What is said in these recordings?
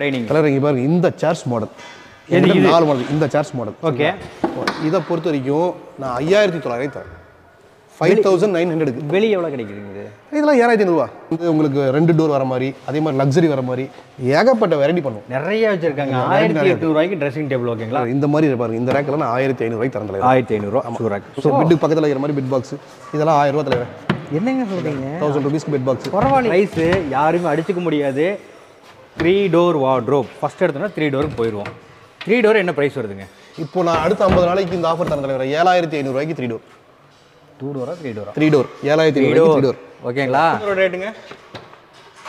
Dining colour இங்கே பாருங்க இந்த சேர்ஸ் மாடல் நாலு மாடல் இந்த சேர்ஸ் மாடல் ஓகே இதை பொறுத்த வரைக்கும் நான் ஐயாயிரத்தி தொள்ளாயிரம் தரேன். ஃபைவ் தௌசண்ட் நைன் ஹண்ட்ரடுக்கு வெளியே எவ்வளோ கிடைக்குதுங்க இது? இதெல்லாம் ஏழாயிரத்தி ஐநூறுவா. இது உங்களுக்கு ரெண்டு டோர் வர மாதிரி அதே மாதிரி லக்ஸரி வர மாதிரி ஏகப்பட்ட வெரைட்டி பண்ணுவோம். நிறைய வச்சிருக்காங்க. ஆயிரத்தி எட்நூறுவாய்க்கு ட்ரெஸ்ஸிங் டேபிள் ஓகேங்களா இந்த மாதிரி பாருங்க இந்த ரேக்கில் நான் ஆயிரத்தி ஐநூறுவாய்க்கு தரேன் ஆயிரத்தி ஐநூறுரூவா சூராக் ஸோ பெட்டுக்கு பக்கத்தில் இருக்கிற மாதிரி பெட் பாக்ஸ் இதெல்லாம் ஆயிரம் ரூபா தலைவர். என்னங்க சொல்றீங்க? தௌசண்ட் ருபீஸ்க்கு பெட் பாக்ஸ் பரவாயில்ல ப்ரைஸு யாருமே அடிச்சுக்க முடியாது. த்ரீ டோர் வார்ட்ரோப் ஃபர்ஸ்ட் எடுத்தோன்னா த்ரீ டோருக்கு போயிடுவோம் த்ரீ டோர் என்ன ப்ரைஸ் வருதுங்க? இப்போ நான் அடுத்த ஐம்பது நாளைக்கு இந்த ஆஃபர் தரேன் தலைவர். ஏழாயிரத்தி ஐநூறுவாய்க்கு த்ரீ டோர் டூ டோரா த்ரீ டோரா த்ரீ டோர் ஏழாயிரத்தி த்ரீ டோர் ஓகேங்களா ரேட்டுங்க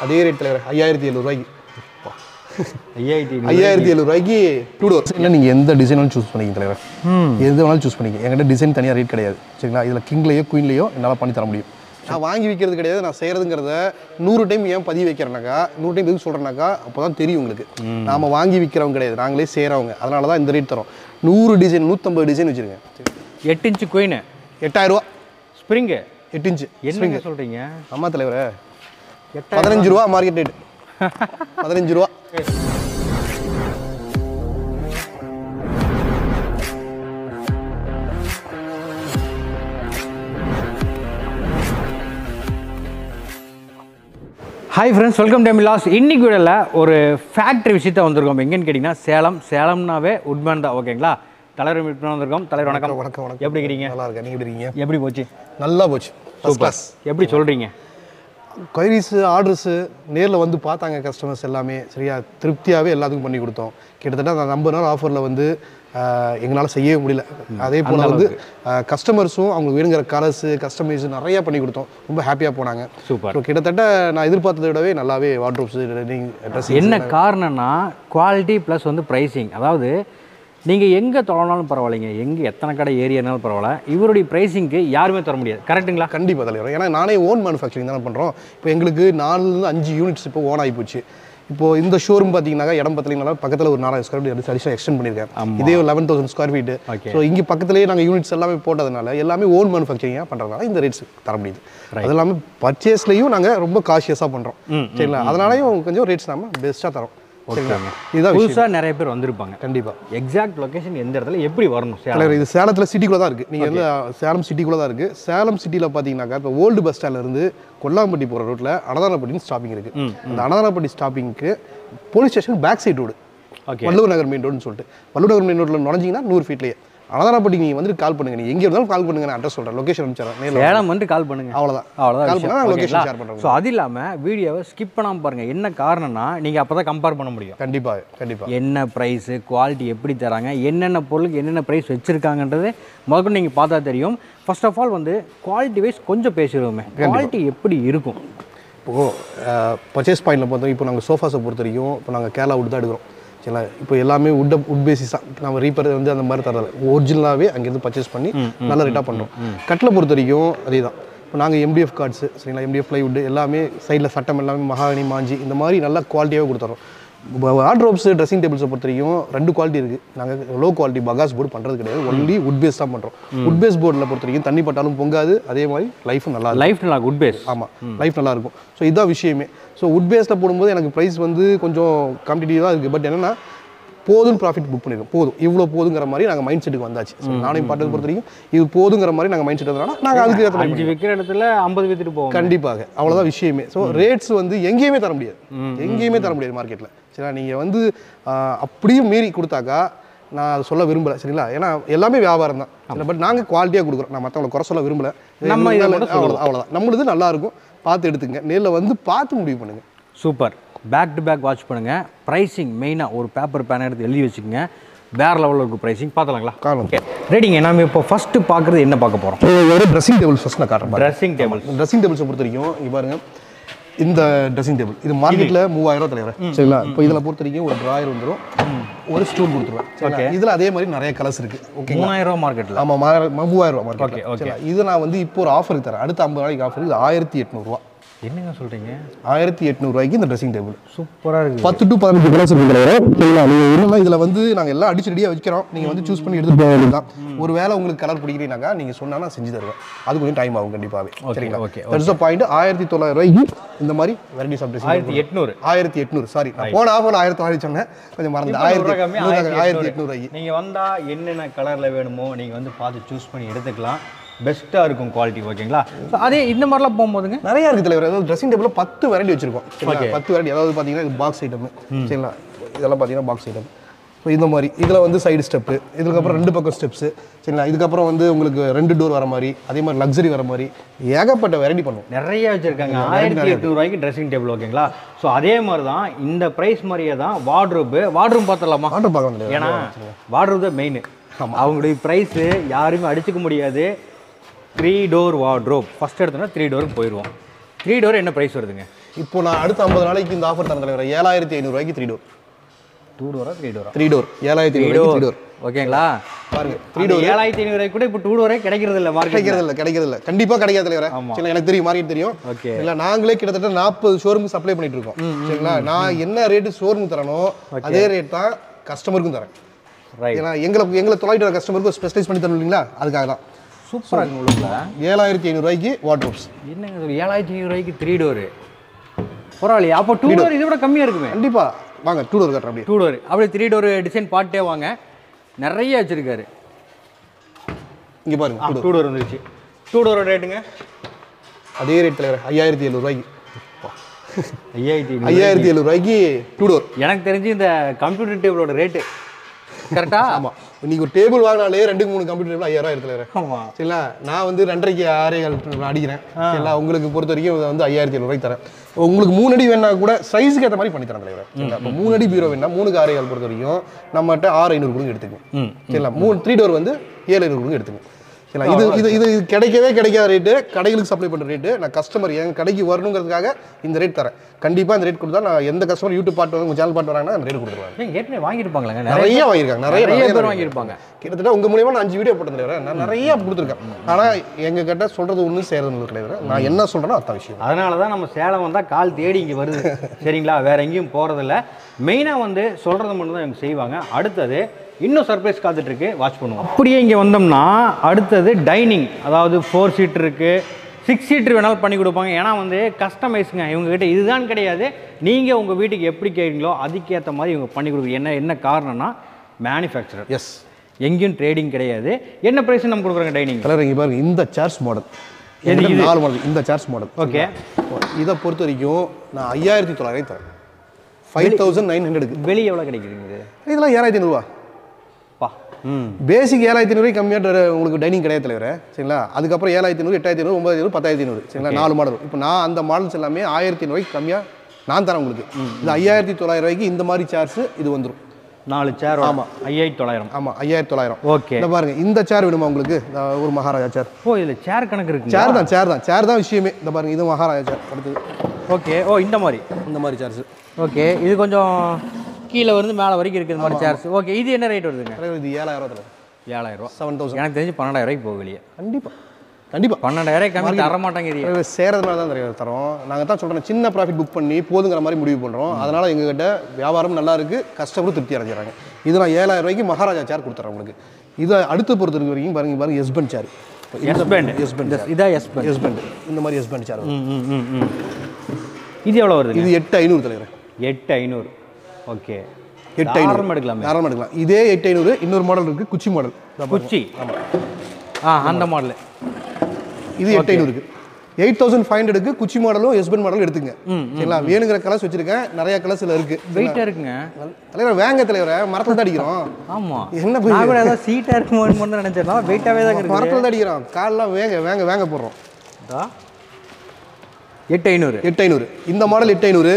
அதே ரேட் தலைவர் ஐயாயிரத்தி எழுநூறுவாய்க்கு ஐயாயிரத்தி ஐயாயிரத்தி எழுநூறுவாய்க்கு டூ டோர் இல்லை நீங்கள் எந்த டிசைனாலும் சூஸ் பண்ணிக்க தலைவர். எது வேணாலும் சூஸ் பண்ணிக்க என்கிட்ட டிசைன் தனியாக ரேட் கிடையாது. சரிங்களா? இதில் கிங்லேயோ குயின்லேயோ என்னால் பண்ணி தர முடியும். நான் வாங்கி விற்கிறது கிடையாது நான் செய்கிறதுங்கிறத நூறு டைம் ஏன் பதிவு வைக்கிறேனாக்கா நூறு டைம் எதுக்கு சொல்கிறேனாக்கா அப்போ தான் தெரியும் உங்களுக்கு. நாம வாங்கி விற்கிறவங்க கிடையாது நாங்களே செய்கிறவங்க அதனால தான் இந்த ரேட் தரோம். நூறு டிசைன் நூற்றம்பது டிசைன் வச்சுருங்க எட்டு இன்ச்சு குயின் எட்டாயிரரூவா ஸ்ப்ரிங்கு எட்டு இன்ச்சு என்னங்க சொல்றீங்க? அம்மா தலைவரே. பதினஞ்சு ரூபா? மார்க்கெட் ரேட் பதினஞ்சு ரூபா. Hi friends welcome time loss இன்னைக்கு வீடியோவில் ஒரு ஃபேக்ட்ரி விஷயத்த வந்திருக்கோம். எங்கேன்னு கேட்டிங்கன்னா சேலம். சேலம்னாவே உட்மேன் தான். ஓகேங்களா தலைவர் மீட் பண்ண வந்திருக்கோம். தலைவர் வணக்கம். வணக்கம் வணக்கம் எப்படி இருக்கிறீங்க நல்லா இருக்கேன். நீங்கள் எப்படி இருக்கீங்க? எப்படி போச்சு? நல்லா போச்சு. கிளாஸ் எப்படி சொல்கிறீங்க கொயரிஸு ஆர்டர்ஸு நேரில் வந்து பார்த்தாங்க கஸ்டமர்ஸ் எல்லாமே. சரியா? திருப்தியாகவே எல்லாத்துக்கும் பண்ணி கொடுத்தோம். கிட்டத்தட்ட அந்த ஐம்பது நாள் ஆஃபரில் வந்து எங்களால் செய்யவே முடியல. அதே போல் வந்து கஸ்டமர்ஸும் அவங்களுக்கு வேணுங்கிற கலர்ஸு கஸ்டமைஸ் நிறையா பண்ணி கொடுத்தோம். ரொம்ப ஹாப்பியாக போனாங்க. சூப்பர். கிட்டத்தட்ட நான் எதிர்பார்த்ததை விடவே நல்லாவே வார்ட்ரோப்ஸு ட்ரெஸ் என்ன காரணம்னா குவாலிட்டி ப்ளஸ் வந்து ப்ரைஸிங் அதாவது நீங்கள் எங்கே தொடங்கினாலும் பரவாயில்லைங்க. எங்கே எத்தனை கடை ஏரியானாலும் பரவாயில்ல. இவருடைய ப்ரைஸிங்க்கு யாருமே தர முடியாது. கரெக்ட்டுங்களா கண்டிப்பாக தலைவர். ஏன்னா நானே ஓன் மேனுஃபேக்சரிங் தானே பண்ணுறோம் இப்போ எங்களுக்கு நாலுலேருந்து அஞ்சு யூனிட்ஸ் இப்போ ஓன் ஆகி போச்சு. இப்போ இந்த ஷோரூம் பார்த்தீங்கன்னா இடம் பார்த்தீங்கன்னா பக்கத்தில் ஒரு நாலாயிரம் ஸ்கொயர் ஃபீட் அடிஷன் எக்ஸ்டெண்ட் பண்ணியிருக்கேன் இதே ஒரு eleven thousand square feet. So இங்கே பக்கத்துலேயே நாங்கள் யூனிட்ஸ் எல்லாமே போட்டதுனால எல்லாமே ஓன் மேனுஃபேக்சரிங்காக பண்ணுறதுனால இந்த ரேட்ஸ் தர முடியுது. அது இல்லாமல் பர்ச்சேஸ்லையும் நாங்கள் ரொம்ப காஷியஸாக பண்ணுறோம் சரிங்களா? அதனாலையும் கொஞ்சம் ரேட்ஸ் நம்ம பெஸ்ட்டாக தரோம். சரிங்களா? இதுதான் புதுசாக நிறைய பேர் வந்திருப்பாங்க. கண்டிப்பாக எக்ஸாக்ட் லொகேஷன் எந்த இடத்துல எப்படி வரணும்? சேலம். இது சேலத்தில் சிட்டிக்குள்ளே தான் இருக்குது நீங்கள் வந்து சேலம் சிட்டிக்குள்ளே தான் இருக்குது சேலம் சிட்டியில் பார்த்தீங்கன்னாக்கா இப்போ ஓல்டு பஸ் ஸ்டாண்ட்லேருந்து கொல்லாம்பட்டி போகிற ரூட்டில் அனதானப்பட்டின்னு ஸ்டாப்பிங் இருக்குது அந்த Anathanapatti ஸ்டாப்பிங்க்கு police station back side road okay Valluvar Nagar main ரோடுன்னு சொல்லிட்டு. வள்ளுவர் நகர் மெயின் ரோட்டில் நுழைஞ்சிங்கன்னா நூறு ஃபீட்லேயே அனதானப்பட்டி நீங்கள் வந்துட்டு கால் பண்ணுங்க. நீங்கள் எங்கே இருந்தாலும் கால் பண்ணுங்க. நான் அட்ரஸ் சொல்கிறேன் லொக்கேஷன் அனுப்பிச்சிடறேன் நேரில் சேலம் வந்து கால் பண்ணுங்க. அவ்வளோதான் அவ்வளோதான் கால் பண்ணால் லொக்கேஷன் ஷேர் பண்ணுறோம் ஸோ அது இல்லாமல் வீடியோவை ஸ்கிப் பண்ணாமல் பாருங்கள் என்ன காரணம்னா நீங்கள் அப்போ தான் கம்பேர் பண்ண முடியும். கண்டிப்பாக கண்டிப்பாக என்ன ப்ரைஸு குவாலிட்டி எப்படி தராங்க என்னென்ன பொருளுக்கு என்னென்ன ப்ரைஸ் வச்சுருக்காங்கன்றது முதல்ல நீங்கள் பார்த்தா தெரியும். ஃபர்ஸ்ட் ஆஃப் ஆல் வந்து குவாலிட்டி வைஸ் கொஞ்சம் பேசிடுவோமே. குவாலிட்டி எப்படி இருக்கும்? இப்போது பர்ச்சேஸ் பாயிண்டில் பொறுத்த இப்போ நாங்கள் சோஃபாஸை பொறுத்த வரைக்கும் இப்போ நாங்கள் கேரளா உட் தான் எடுக்கிறோம். சரிங்களா இப்போ எல்லாமே உட் உட் பேசிஸாக நம்ம ரீப்பர் வந்து அந்த மாதிரி தரல. ஒரிஜினலாகவே அங்கேருந்து பர்ச்சேஸ் பண்ணி நல்ல ரேட்டாக பண்ணுறோம் கட்டில் பொறுத்த வரைக்கும் அதே தான் இப்போ நாங்கள் எம்டிஎஃப் கார்ட்ஸு சரிங்களா? எம்டிஎஃப் ப்ளைவுட் எல்லாமே சைடில் சட்டம் எல்லாமே மகாகனி மாஞ்சி இந்த மாதிரி நல்ல குவாலிட்டியாகவே கொடுத்துறோம். வார்ட்ரோப்ஸ் ட்ரெஸ்ஸிங் டேபிள்ஸை பொறுத்த வரைக்கும் ரெண்டு குவாலிட்டி இருக்குது நாங்கள் லோ குவாலிட்டி பகாஸ் போர்டு பண்ணுறது கிடையாது. ஒன்லி உட் பேஸ் தான் பண்ணுறோம் உட் பேஸ் போர்டில் பொறுத்த வரைக்கும் தண்ணி பட்டாலும் பொங்காது. அதே மாதிரி லைஃபும் நல்லா லைஃப் நல்லா குட் பேஸ் ஆமாம் லைஃப் நல்லா இருக்கும். ஸோ இதுதான் விஷயமே. ஸோ உட் பேஸில் போடும்போது எனக்கு ப்ரைஸ் வந்து கொஞ்சம் காம்படிட்டிவாக இருக்குது பட் என்னன்னா போதும் ப்ராஃபிட் புக் பண்ணிருக்கோம். போதும். இவ்வளோ போதுங்கிற மாதிரி நாங்கள் மைண்ட் செட்டுக்கு வந்தாச்சு. So, நானே பாட்டது பொறுத்த வரைக்கும் இது போதுங்கிற மாதிரி நாங்கள் மைண்ட் செட் வந்தனால நாங்கள் அதுக்கு அஞ்சு விற்கிற இடத்துல ஐம்பது வித்துட்டு போவோம். கண்டிப்பாக. அவ்வளோதான் விஷயமே. ஸோ ரேட்ஸ் வந்து எங்கேயுமே தர முடியாது. எங்கேயுமே தர முடியாது மார்க்கெட்டில் சரிங்களா நீங்கள் வந்து அப்படியும் மீறி கொடுத்தாக்கா நான் அதை சொல்ல விரும்பல. சரிங்களா? ஏன்னா எல்லாமே வியாபாரம் தான். பட் நாங்கள் குவாலிட்டியாக கொடுக்குறோம். நான் மற்றவங்களை குறை சொல்ல விரும்பல. நம்ம அவ்வளோதான் அவ்வளோதான் நம்மளுது நல்லா இருக்கும். பார்த்து எடுத்துங்க நேரில் வந்து பார்த்து முடிவு பண்ணுங்க. Super. Back to back watch பண்ணுங்கள் ப்ரைஸிங் மெயினாக ஒரு பேப்பர் பேன் எடுத்து எழுதி வச்சுக்கோங்க. வேறு லெவலில் இருக்கும் ப்ரைஸிங் பார்த்துலாங்களா ஓகே ரெடிங்க நம்ம இப்போ ஃபஸ்ட்டு பார்க்குறது என்ன பார்க்க போகிறோம் ஒரு ட்ரெஸ்ஸிங் டேபிள் ஃபர்ஸ்ட் நான் காட்டுறேன் ட்ரெஸ்ஸிங் டேபிள் ட்ரெஸ்ஸிங் டேபிள்ஸை பொறுத்த வரைக்கும் இங்க பாருங்க. இந்த ட்ரெஸ்ஸிங் டேபிள் இது மார்க்கெட்டில் மூவாயிரம் தலைவர். சரிங்களா? இப்போ இதில் பொறுத்த வரைக்கும் ஒரு ட்ராயர் வந்துடும் ஒரு ஸ்டூல் கொடுத்துருவேன். சரிங்களா? இதில் அதே மாதிரி நிறைய கலர்ஸ் இருக்கு. ஓகே மூணாயிரம் ரூபா மார்க்கெட்டில் ஆமாம் மூவாயிரம் ரூபா மார்க்கெட் okay. சரிங்களா? இது நான் வந்து இப்போ ஒரு ஆஃபருக்கு தரேன். அடுத்த ஐம்பது நாளைக்கு ஆஃபர் இது ஆயிரத்தி எட்நூறுவா என்னங்க சொல்கிறீங்க ஆயிரத்தி எட்நூறுவாய்க்கு இந்த ட்ரெஸ்ஸிங் டேபிள் சூப்பராக இருக்குது பத்து டு பதினஞ்சு கலர்ஸ் இருக்கு தலைவரே. சரிங்களா? நீங்கள் என்னன்னா இதில் வந்து நாங்கள் எல்லாம் அடிச்சு ரெடியாக வைக்கிறோம். நீங்கள் வந்து சூஸ் பண்ணி எடுத்துட்டு போக வேண்டியதான் ஒரு வேளை உங்களுக்கு கலர் பிடிக்கிறீங்கனாக்கா நீங்கள் சொன்னா நான் செஞ்சு தருவேன். அது கொஞ்சம் டைம் ஆகும் கண்டிப்பாகவே சரிங்களா? okay, தட்ஸ் பாயிண்ட் ஆயிரத்தி தொள்ளாயிரம் ரூபாய்க்கு இந்த மாதிரி வெரைட்டிஸ் ஆஃப் ட்ரெஸ்ஸிங் ஆயிரத்தி எட்நூறு. ஆயிரத்தி எட்நூறு. சாரி நான் போன ஆஃபர் ஆயிரத்தி தொள்ளாயிரத்தி சொன்னேன். கொஞ்சம் மறந்து. ஆயிரத்தி ஆயிரத்தி எட்நூறுவாய்க்கு நீங்கள் வந்தால் என்னென்ன கலரில் வேணுமோ நீங்கள் வந்து பார்த்து சூஸ் பண்ணி எடுத்துக்கலாம். பெஸ்ட்டாக இருக்கும் குவாலிட்டி ஓகேங்களா அதே இந்த மாதிரிலாம் போகும்போதுங்க? நிறைய இருக்கு தலைவர். அதாவது ட்ரெஸ்ஸிங் டேபிள் பத்து வெரைட்டி வச்சிருக்கோம். சரிங்களா? பத்து வெரைட்டி அதாவது பார்த்தீங்கன்னா இது பாக்ஸ் ஐட்டம் சரிங்களா? இதெல்லாம் பார்த்தீங்கன்னா பாக்ஸ் ஐட்டம் ஸோ இந்த மாதிரி. இதில் வந்து சைடு ஸ்டெப்பு இதுக்கப்புறம் ரெண்டு பக்கம் ஸ்டெப்ஸு சரிங்களா? இதுக்கப்புறம் வந்து உங்களுக்கு ரெண்டு டோர் வர மாதிரி அதே மாதிரி லக்ஸரி வர மாதிரி ஏகப்பட்ட வெரைட்டி பண்ணுவோம். நிறைய வச்சுருக்காங்க. ஆயிரத்தி எட்நூறுவாய்க்கு ட்ரெஸ்ஸிங் டேபிள் ஓகேங்களா ஸோ அதே மாதிரி தான் இந்த ப்ரைஸ் மாதிரியே தான் வார்ட்ரோப்பு வார்ட்ரூம் பார்த்துடலாமா? ஆர்டர் பார்க்கலாம் ஏன்னா வார்ட்ரோப் தான் மெயின் அவங்களுடைய ப்ரைஸு யாருமே அடிச்சுக்க முடியாது. த்ரீ டோர் வார்ட்ரோப் ஃபஸ்ட் எடுத்தோன்னா த்ரீ டோருக்கு போயிடுவோம் த்ரீ டோர் என்ன ப்ரைஸ் வருதுங்க? இப்போ நான் அடுத்த ஐம்பது நாளைக்கு இந்த ஆஃபர் தரேன் தலைவர். ஏழாயிரத்தி ஐநூறுரூவாய்க்கு த்ரீ டோர் டூ டோரா த்ரீ டோரா த்ரீ டோர் ஏழாயிரத்தி ஐநூறு த்ரீ டோர் ஓகேங்களா பாருங்க. த்ரீ டோர் ஏழாயிரத்தி ஐநூறுவாய்க்கு கூட இப்போ டூ டோரே கிடைக்கிறது இல்லை மார்க்கெட் கிடைக்கிறது இல்லை கிடைக்கிறது இல்லை கண்டிப்பாக கிடைக்காது தலைவரே. சரி எனக்கு தெரியும் மார்க்கெட் தெரியும். Okay. இல்லை நாங்களே கிட்டத்தட்ட நாற்பது ஷோரூம் சப்ளை பண்ணிட்டு இருக்கோம். சரிங்களா? நான் என்ன ரேட்டு ஷோரூம் தரனோ அதே ரேட் தான் கஸ்டமருக்கும் தரேன். ரைட் ஏன்னா எங்களை எங்களை தொலைட்டு கஸ்டமருக்கு ஸ்பெஷலைஸ் பண்ணி தரணும் இல்லைங்களா? அதுக்காக தான். சூப்பராக இருக்கு உங்களுக்கு ஏழாயிரத்தி ஐநூறுரூவாய்க்கு வாட்ரோப்ஸ் என்னங்க சொல்லி ஏழாயிரத்தி ஐநூறுவாய்க்கு த்ரீ டோரு பரவாயில்லையா. அப்போ டூ டோர் இதை விட கம்மியாக இருக்குமே. கண்டிப்பாக வாங்க டூ டோர் கட்டுறேன் அப்படியே. டூ டோர் அப்படியே த்ரீ டோர் டிசைன் பாட்டே வாங்க. நிறைய வச்சிருக்காரு. இங்கே பாருங்க டூ டோர் வந்துருச்சு. டூ டோரோட ரேட்டுங்க அதே ரேட் தலைவர் ஐயாயிரத்தி எழுநூறுவாய்க்கு ஐயாயிரத்தி ஐயாயிரத்தி எழுநூறுவாய்க்கு டூ டோர் எனக்கு தெரிஞ்சு இந்த கம்ப்யூட்டர் டேபிளோட ரேட்டு கரெக்டா ஆமாம் இன்னைக்கு ஒரு டேபிள் வாங்கினாலே ரெண்டு மூணு கம்ப்யூட்டர் டேபிள் ஐயாயிரம் தலைவர் ஆமாம் சரிங்களா? நான் வந்து ரெண்டரைக்கு ஆறே கால் அடிக்கிறேன் சரிங்களா? உங்களுக்கு பொறுத்த வரைக்கும் இதை வந்து ஐயாயிரத்தி எழுநூறுவாய்க்கு தரேன். உங்களுக்கு மூணு அடி வேணா கூட சைஸுக்கு ஏற்ற மாதிரி பண்ணி தரேன் தலைவர். இப்போ மூணு அடி பீரோ வேணா மூணுக்கு ஆறே கால் பொறுத்த வரைக்கும் நம்மகிட்ட ஆறு ஐநூறு கொடுங்க எடுத்துக்கணும் ம் சரிங்களா? மூணு த்ரீ டோர் வந்து ஏழு ஐநூறு கொடுங்க எடுத்துக்கணும் சரிங்களா இது இது இது கிடைக்கவே கிடைக்காத ரேட்டு கடைகளுக்கு சப்ளை பண்ணுற ரேட்டு நான் கஸ்டமர் என் கடைக்கு வரணுங்கிறதுக்காக இந்த ரேட் தரேன். கண்டிப்பாக இந்த ரேட் கொடுத்தா நான் எந்த கஸ்டமர் யூடியூப் பாட்டு உங்கள் சேனல் பாட்டு வராங்கன்னா அந்த ரேட் கொடுத்துருவாங்க. ஏற்கனவே வாங்கியிருப்பாங்களேங்க? நிறைய வாங்கியிருக்காங்க. நிறைய நிறைய பேர் வாங்கியிருப்பாங்க. கிட்டத்தட்ட உங்க மூலியமா நான் அஞ்சு வீடியோ தலைவர் நான் நிறைய கொடுத்துருக்கேன். ஆனா எங்க கிட்ட சொல்றது ஒண்ணு செய்யறது ஒன்று தலைவர் நான் என்ன சொல்றேனோ அதான் விஷயம். அதனால தான் நம்ம சேலம் வந்தால் கால் தேடி இங்கே வருது. சரிங்களா? வேற எங்கேயும் போகிறதில்ல மெயினாக வந்து சொல்கிறத மட்டும் தான் இவங்க செய்வாங்க. அடுத்தது இன்னும் சர்ப்ரைஸ் காத்துட்ருக்கு. வாட்ச் பண்ணுவோம். அப்படியே இங்கே வந்தோம்னா அடுத்தது டைனிங் அதாவது ஃபோர் சீட் இருக்குது சிக்ஸ் சீட்டர் வேணாலும் பண்ணி கொடுப்பாங்க. ஏன்னா வந்து கஸ்டமைஸுங்க இவங்ககிட்ட இதுதான் கிடையாது. நீங்கள் உங்கள் வீட்டுக்கு எப்படி கேட்குறீங்களோ அதுக்கேற்ற மாதிரி இவங்க பண்ணி கொடுக்குறது என்ன என்ன காரணம்னா மேனுஃபேக்சரர் எஸ் எங்கேயும் ட்ரேடிங் கிடையாது. என்ன ப்ரைஸ் நம்ம கொடுக்குறோங்க டைனிங் தலைவர் இங்க பாருங்க. இந்த சேர்ஸ் மாடல்? நாலு மாடல் இந்த சேர்ஸ் மாடல் ஓகே இதை பொறுத்த வரைக்கும் நான் ஐயாயிரத்தி தொள்ளாயிரம் தரேன். ஃபைவ் தௌசண்ட் நைன் ஹண்ட்ரடுக்கு வெளியே எவ்வளோ கிடைக்குதுங்க இது இதெல்லாம் ஏழாயிரத்தி ஐநூறுவா. பேசிக் ஏழாயிரத்தி ஐநூறு கம்மியாக உங்களுக்கு டைனிங் கிடையாது தலைவர் சரிங்களா? அதுக்கப்புறம் ஏழாயிரத்தி ஐநூறு எட்டாயிரத்தி ஐநூறு ஒன்பதாயிரத்தி ஐநூறு பத்தாயிரத்தி ஐநூறு சரிங்களா? நாலு மாடல் இப்போ நான் அந்த மாடல்ஸ் எல்லாமே ஆயிரத்தி ஐநூறுவாய்க்கு கம்மியாக நான் தரேன் உங்களுக்கு. இது ஐயாயிரத்தி தொள்ளாயிரம் ரூபாய்க்கு இந்த மாதிரி சார்ஜ் இது வந்துடும் நாலு சேர் ஆமாம் ஐயாயிரத்தி தொள்ளாயிரம். ஆமாம் ஐயாயிரத்தி தொள்ளாயிரம். ஓகே இந்த பாருங்க இந்த சேர் வேணுமா உங்களுக்கு? ஒரு மகாராஜா சேர் ஓ இதில் சேர் கணக்கு இருக்குங்க சேர் தான் சேர் தான். சேர் தான் விஷயமே. இந்த பாருங்க இது மகாராஜா சேர் அடுத்தது. ஓகே ஓ இந்த மாதிரி. இந்த மாதிரி சேர்ஸ் ஓகே இது கொஞ்சம் கீழே வந்து மேலே வரைக்கும் இருக்குது மாதிரி சேர்ஸ் ஓகே இது என்ன ரேட் வருதுங்க? இது ஏழாயிரம் ஏழாயிரம் செவன் தௌசண்ட் எனக்கு தெரிஞ்சு பன்னெண்டாயிரம் ரூபாய்க்கு போக வெளியே கண்டிப்பாக கண்டிப்பாக பன்னெண்டாயிரம் கம்மி தர மாட்டேங்கிறீங்க சேரதுனால தான் தெரியாது தரோம். நாங்கள் தான் சொல்கிறோம் சின்ன ப்ராஃபிட் புக் பண்ணி போதுங்கிற மாதிரி முடிவு பண்ணுறோம் அதனால் எங்ககிட்ட வியாபாரம் நல்லா இருக்குது கஸ்டமரும் திருப்தி அடைஞ்சிடறாங்க. இது நான் ஏழாயிரம் ரூபாய்க்கு மகாராஜா சேர் கொடுத்துறேன் உங்களுக்கு. இதை அடுத்து பொறுத்த வரைக்கும் பாருங்க பாருங்க எஸ்பெண்ட் சேர் எஸ்பெண்ட் எஸ்பெண்ட் இதான் எஸ்பெண்ட் எஸ்பெண்ட் இந்த மாதிரி எஸ்பெண்ட் சேர் இது எவ்வளோ வருதுங்க? இது எட்டு ஐநூறு தலைவர் எட்டு ஐநூறு. ஓகே. எட்டு ஐநூறு. எடுக்கலாமே. தாராளமாக எடுக்கலாம். இதே எட்டு ஐநூறு இன்னொரு மாடல் இருக்குது குச்சி மாடல் குச்சி. ஆ அந்த மாடலு இது எட்டு ஐநூறுக்கு. எயிட் தௌசண்ட் ஃபைவ் ஹண்ட்ரடுக்கு குச்சி மாடலும் எஸ்பெண்ட் மாடலும் எடுத்துங்க. சரிங்களா? வேணுங்கிற கலர்ஸ் வச்சிருக்கேன். நிறைய கலர்ஸ் இதில் இருக்கு. வெயிட்டாக இருக்குங்க. தலைவர் வேங்க தலைவரை. மரத்தில் தான் அடிக்கிறோம். ஆமாம் என்ன கூட ஏதாவது சீட்டாக இருக்குமோன்னு மட்டும் நினச்சிருந்தோம் வெயிட்டாகவே தான் இருக்குது. மரத்தில் தான் அடிக்கிறோம். கால்லாம் வேங்க வேங்க வேங்க போடுறோம். எட்டு ஐநூறு. எட்டு ஐநூறு. இந்த மாடல் எட்டு ஐநூறு.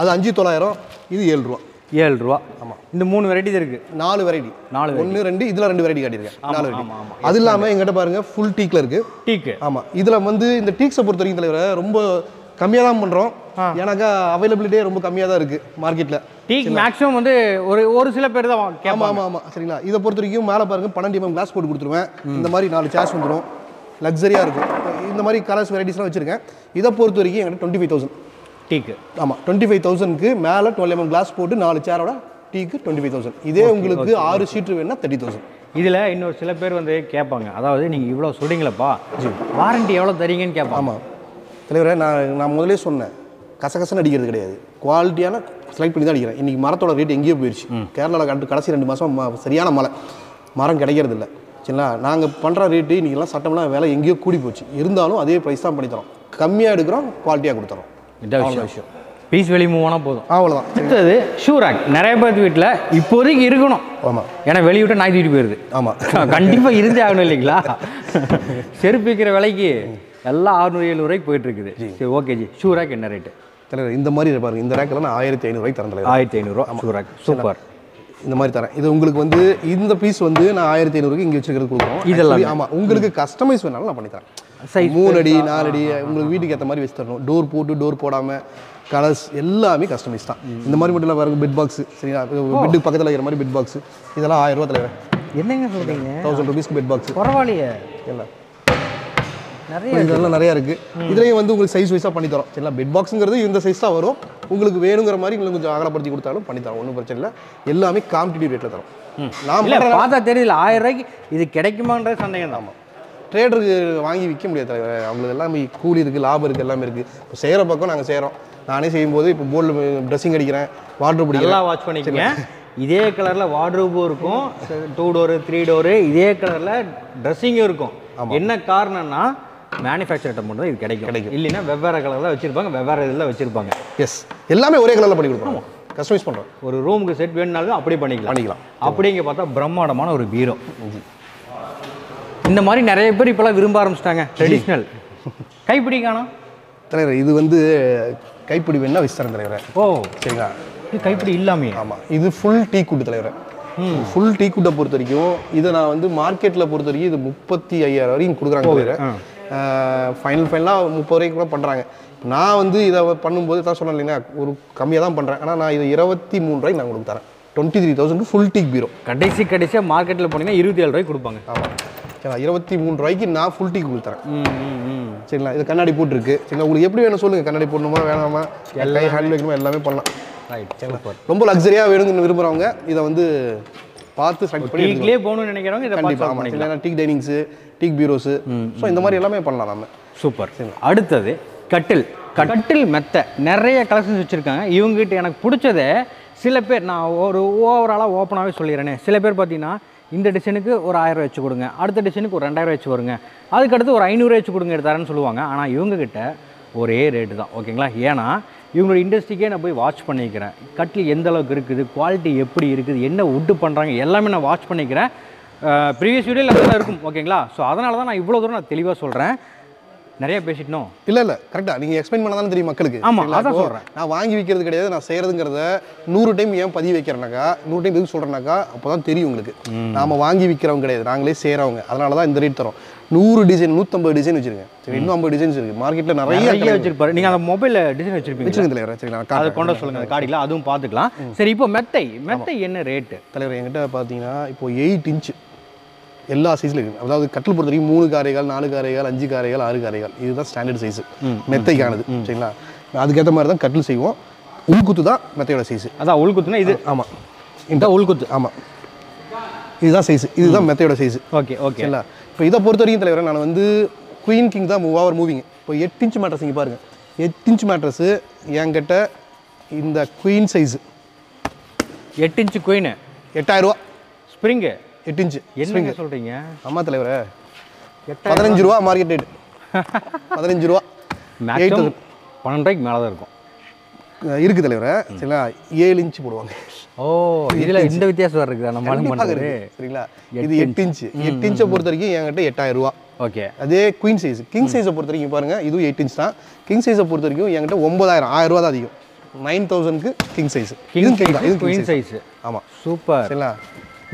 அது அஞ்சு தொள்ளாயிரம். இது ஏழு ரூபா. ஏழு ரூபா. ஆமாம் இந்த மூணு வெரைட்டிஸ் இருக்கு. நாலு வெரைட்டி நாலு ஒன்று ரெண்டு இதில் ரெண்டு வெரைட்டி காட்டியிருக்கேன். நாலு வெரைட்டி. அது இல்லாமல் எங்கிட்ட பாருங்க ஃபுல் டீக்கில் இருக்கு. டீக்கு ஆமாம் இதில் வந்து இந்த டீக்ஸை பொறுத்த வரைக்கும் தலைவரை ரொம்ப கம்மியாக தான் பண்ணுறோம் ஏன்னாக்கா அவைலபிலிட்டியே ரொம்ப கம்மியாக தான் இருக்குது மார்க்கெட்டில் டீக் மேக்ஸிமம் வந்து ஒரு ஒரு சில பேர் தான் ஆமாம் ஆமாம் ஆமாம் சரிங்களா? இதை பொறுத்த வரைக்கும் மேலே பாருங்க பன்னெண்டு எம்எம் கிளாஸ் போட்டு கொடுத்துருவேன். இந்த மாதிரி நாலு சேர்ஸ் வந்துடும் லக்ஸரியாக இருக்கும். இந்த மாதிரி கலர்ஸ் வெரைட்டிஸ்லாம் வச்சுருக்கேன். இதை பொறுத்த வரைக்கும் என்கிட்ட டுவெண்ட்டி ஃபைவ் தௌசண்ட் டீக்கு. ஆமாம் டுவெண்ட்டி ஃபைவ் தௌசண்ட்க்கு மேலே டுவெல் எம்எம் கிளாஸ் போட்டு நாலு சேரோட டீக்கு டுவெண்ட்டி ஃபைவ் தௌசண்ட் இதே உங்களுக்கு ஆறு சீட்டு வேணும்னா தேர்ட்டி தௌசண்ட் இதில் இன்னொரு சில பேர் வந்து கேட்பாங்க. அதாவது நீங்கள் இவ்வளோ சொல்றீங்களப்பா வாரண்டி எவ்வளோ தரீங்கன்னு கேட்பாங்க. ஆமாம் தலைவரே நான் நான் முதலே சொன்னேன். கசகசன்னு அடிக்கிறது கிடையாது. குவாலிட்டியான செலக்ட் பண்ணி தான் அடிக்கிறேன். இன்றைக்கி மரத்தோட ரேட் எங்கேயோ போயிடுச்சு கேரளாவில் கண்டு கடைசி ரெண்டு மாதம் சரியான மழை. மரம் கிடைக்கிறது இல்லை சரிங்களா? நாங்கள் பண்ணுற ரேட்டு இன்றைக்கெல்லாம் சட்டம்லாம் விலை எங்கேயோ கூடி போச்சு. இருந்தாலும் அதே ப்ரைஸ் தான் பண்ணி தரோம். கம்மியாக எடுக்கிறோம் குவாலிட்டியாக கொடுத்துறோம். இதான் விஷயம். பீஸ் வெளி மூவ் ஆனால் போதும். அவ்வளோதான் அடுத்தது ஷூ ரேக் நிறைய பேர் வீட்டில் இப்போதைக்கு இருக்கணும். ஆமாம் ஏன்னா வெளியே விட்டு நாய் தூக்கிட்டு போயிருது. ஆமாம் கண்டிப்பாக இருந்தே ஆகணும் இல்லைங்களா? செருப்பு விற்கிற விலைக்கு எல்லாம் அறுநூறு எழுநூறு ரூபாய்க்கு போயிட்டு இருக்குது சரி ஓகே ஜி. ஷூ ரேக் என்ன ரேட்டு தலைவர் இந்த மாதிரி பாருங்க. இந்த ரேக்கெல்லாம் நான் ஆயிரத்தி ஐநூறுரூவாய்க்கு தரேன் தலைவர். ஆயிரத்தி ஐநூறுரூவா ஷூ ரேக் சூப்பர் இந்த மாதிரி தரேன். இது உங்களுக்கு வந்து இந்த பீஸ் வந்து நான் ஆயிரத்தி ஐநூறுக்கு இங்கே வச்சிருக்கிறது கொடுக்குறோம் இதெல்லாம் Actually, ஆமா. உங்களுக்கு கஸ்டமைஸ் வேணாலும் நான் பண்ணி தரேன். மூணு அடி நாலு அடி உங்களுக்கு வீட்டுக்கு ஏற்ற மாதிரி வச்சு தரணும். டோர் போட்டு டோர் போடாம கலர்ஸ் எல்லாமே கஸ்டமைஸ் தான். இந்த மாதிரி மட்டும் இல்லை பாருங்க பெட் பாக்ஸ் சரிங்களா? பெட்டுக்கு பக்கத்தில் வைக்கிற மாதிரி பெட் பாக்ஸ் இதெல்லாம் ஆயிரம் ரூபா தலைவர் என்னங்க சொல்கிறீங்க தௌசண்ட் ருபீஸ்க்கு பெட் பாக்ஸ் பரவாயில்லையே. எல்லாம் நிறைய இதெல்லாம் நிறையா இருக்கு. இதுலயும் வந்து உங்களுக்கு சைஸ் வைஸாக பண்ணி தரோம். சரிங்களா? பெட் பாக்ஸுங்கிறது இந்த சைஸ் தான் வரும். உங்களுக்கு வேணுங்கிற மாதிரி உங்களுக்கு கொஞ்சம் அகலப்படுத்தி கொடுத்தாலும் பண்ணி தரோம். ஒன்றும் பிரச்சனை இல்லை. எல்லாமே காம்படிட்டிவ் ரேட்டில் தரோம். நான் இல்லை பார்த்தா தெரியல ஆயிரம் ரூபாய்க்கு இது கிடைக்குமான்றது சந்தேகம் தான். ட்ரேடருக்கு வாங்கி விற்க முடியாது தலைவர். அவங்களுக்கு எல்லாமே கூலி இருக்குது லாபம் இருக்குது எல்லாமே இருக்குது இப்போ செய்கிற பக்கம் நாங்கள் செய்கிறோம் நானே செய்யும்போது இப்போ போர்டில் ட்ரெஸ்ஸிங் அடிக்கிறேன் நல்லா பிடிக்கிறேன். வாட்ச் பண்ணிக்கங்க. இதே கலரில் வார்ட்ரோபும் இருக்கும். டூ டோரு த்ரீ டோரு இதே கலரில் ட்ரெஸ்ஸிங்கும் இருக்கும். என்ன காரணம்னா மேனுஃபேக்சர்கிட்ட மட்டும் தான் இது கிடைக்கும். கிடைக்கும். இல்லைன்னா வெவ்வேறு கலரில் வச்சிருப்பாங்க வெவ்வேறு இதில் வச்சிருப்பாங்க. எஸ் எல்லாமே ஒரே கலரில் பண்ணி கொடுக்குறோம் கஸ்டமைஸ் பண்ணுறோம் ஒரு ரூமுக்கு செட் வேணுனாலும் அப்படி பண்ணிக்கலாம். பண்ணிக்கலாம். அப்படிங்க பார்த்தா பிரம்மாண்டமான ஒரு பீரோ. இந்த மாதிரி நிறைய பேர் இப்போலாம் விரும்ப ஆரம்பிச்சிட்டாங்க ட்ரெடிஷ்னல் கைப்பிடி காணோம். தலைவர் இது வந்து கைப்பிடி வேணா வச்சு தரேன் தலைவரை. ஓ. சரிங்களா? இது கைப்பிடி இல்லாமே ஆமாம் இது ஃபுல் டீ கூட்டு தலைவரை. ஃபுல் டீ கூட்டை பொறுத்த வரைக்கும் இதை நான் வந்து மார்க்கெட்டில் பொறுத்த வரைக்கும் இது முப்பத்தி ஐயாயிரம் வரைக்கும் கொடுக்குறாங்க தலைவரை. ஃபைனல் ஃபைனலாக முப்பது வரைக்கும் கூட பண்ணுறாங்க நான் வந்து இதை பண்ணும்போது தான் சொன்னேன் இல்லைங்களா ஒரு கம்மியாக தான் பண்ணுறேன் ஆனால் நான் இதை இருபத்தி மூணு ரூபாய்க்கு நான் உங்களுக்கு தரேன் twenty three thousand full teak bureau கடைசி கடைசியாக மார்க்கெட்டில் போனீங்கன்னா இருபத்தி ஏழு ரூபாய்க்கு கொடுப்பாங்க. ஆமாம் சரிங்களா இருபத்தி மூணு ரூபாய்க்கு நான் ஃபுல் டீ கொடுத்து தரேன். ம் ம் ம். சரிங்களா? இது கண்ணாடி போட்டுருக்கு. சரிங்களா? உங்களுக்கு எப்படி வேணும் சொல்லுங்கள் கண்ணாடி போடணுமா வேணாமா? கை ஹேண்ட் வைக்கணுமா எல்லாமே பண்ணலாம். ரைட் ரொம்ப லக்ஸரியாக வேணும்னு விரும்புகிறவங்க இதை வந்து பார்த்து செலக்ட் பண்ணி. டீக்லேயே போகணும்னு நினைக்கிறவங்க இதை கண்டிப்பாக பண்ணிக்கலாம். டீக் டைனிங்ஸு டீக் பீரோஸு ஸோ இந்த மாதிரி எல்லாமே பண்ணலாம் நம்ம சூப்பர் அடுத்தது கட்டில். கட்டில் மெத்தை. நிறைய கலெக்ஷன்ஸ் வச்சுருக்காங்க. இவங்ககிட்ட எனக்கு பிடிச்சதே சில பேர் நான் ஒரு ஓவராலாக ஓப்பனாகவே சொல்லிடுறேனே. சில பேர் பார்த்தீங்கன்னா இந்த டிசைனுக்கு ஒரு ஆயிரம் வச்சு கொடுங்க. அடுத்த டிசைனுக்கு ஒரு ரெண்டாயிரம் வச்சு வருங்க. அதுக்கடுத்து ஒரு ஐநூறு வச்சு கொடுங்க எடுத்தாரன்னு சொல்லுவாங்க. ஆனால் இவங்கக்கிட்ட ஒரே ரேட்டு தான். ஓகேங்களா? ஏன்னா இவங்களோட இண்டஸ்ட்ரிக்கே நான் போய் வாட்ச் பண்ணிக்கிறேன். கட்டில் எந்த அளவுக்கு இருக்குது குவாலிட்டி எப்படி இருக்குது என்ன உட்டு பண்ணுறாங்க எல்லாமே நான் வாட்ச் பண்ணிக்கிறேன். ப்ரீவியஸ் வீடியோவில் அதெல்லாம் இருக்கும். ஓகேங்களா? ஸோ அதனால தான் நான் இவ்வளோ தூரம் நான் தெளிவாக சொல்கிறேன் நிறைய பேசிட்டோம் இல்லை இல்லை கரெக்டாக நீங்கள் எக்ஸ்பிளைன் பண்ண தானே தெரியும் மக்களுக்கு. ஆமா, சரிங்களா? அதான் சொல்றேன். நான் வாங்கி விற்கிறது கிடையாது நான் செய்கிறதுங்கிறத நூறு டைம் ஏன் பதிவு வைக்கிறேனாக்கா நூறு டைம் எதுக்கு சொல்கிறேனாக்கா அப்போ தான் தெரியும் உங்களுக்கு. நாம வாங்கி விற்கிறவங்க கிடையாது நாங்களே செய்கிறவங்க அதனால தான் இந்த ரேட் தரோம். நூறு டிசைன் நூற்றம்பது டிசைன் வச்சிருக்கேன் சரி இன்னும் ஐம்பது டிசைன்ஸ் இருக்குது மார்க்கெட்டில் நிறைய வச்சிருப்பாரு. நீங்கள் அந்த மொபைலில் டிசைன் வச்சிருப்பீங்க வச்சிருங்க தலைவர் சரிங்களா நான் அதை. கொண்டு வர சொல்லுங்க அந்த காடியில் அதுவும் பார்த்துக்கலாம். சரி இப்போ மெத்தை. மெத்தை என்ன ரேட்டு தலைவர் என்கிட்ட பார்த்தீங்கன்னா இப்போ எயிட் இன்ச்சு எல்லா சைஸ்ல இருக்கு. அதாவது கட்டில் பொறுத்த வரைக்கும் மூணு காரைகள் நாலு காரைகள் அஞ்சு காரைகள் ஆறு காரைகள். இதுதான் ஸ்டாண்டர்ட் சைஸ் மெத்தைக்கானது. சரிங்களா? அதுக்கேற்ற மாதிரி தான் கட்டில் செய்வோம். உள்குத்து தான் மெத்தையோட சைஸ் அதான் உள்குத்துனா இது ஆமாம் இந்த உள்குத்து. ஆமாம் இதுதான் சைஸ் இதுதான் மெத்தையோட சைஸ் ஓகே ஓகே. சரிங்களா? இப்போ இதை பொறுத்த வரைக்கும் தலைவர் நான் வந்து குயின் கிங் தான் மூவ் ஓவர் மூவிங் இப்போ எட்டு இன்ச் மேட்ரஸ் இங்கே பாருங்க. எட்டு இன்ச் மேட்ரஸு என்கிட்ட இந்த குயின் சைஸ் எட்டு இன்ச்சு குயின் எட்டாயிரம் ரூபா. ஸ்ப்ரிங்கு எட்டு இன்ச்சு. என்னங்க சொல்கிறீங்க ஆமா தலைவரே. பதினஞ்சு ரூபா மார்க்கெட் ரேட் பதினஞ்சு ரூபா. மேக்ஸிமம் பன்னெண்டு ரூபாய்க்கு மேலே தான் இருக்கும். இருக்கு தலைவரே. சரிங்களா ஏழு இன்ச்சு போடுவாங்க. ஓ இதில் இந்த வித்தியாசம் இருக்குதா? நம்ம பண்ணுறது சரிங்களா? இது எட்டு இன்ச்சு. எட்டு இன்ச்சை பொறுத்த வரைக்கும் என்கிட்ட எட்டாயிரம் ரூபா. ஓகே. அதே குயின் சைஸ் கிங் சைஸை பொறுத்த வரைக்கும் பாருங்க இதுவும் எயிட் இன்ச் தான். கிங் சைஸை பொறுத்த வரைக்கும் என்கிட்ட ஒன்பதாயிரம் ஆயிரம் ரூபா தான் அதிகம். நைன் தௌசண்ட்க்கு கிங் சைஸ் கிங் தான். இது குயின் சைஸ் சைஸ் ஆமாம் சூப்பர். சரிங்களா?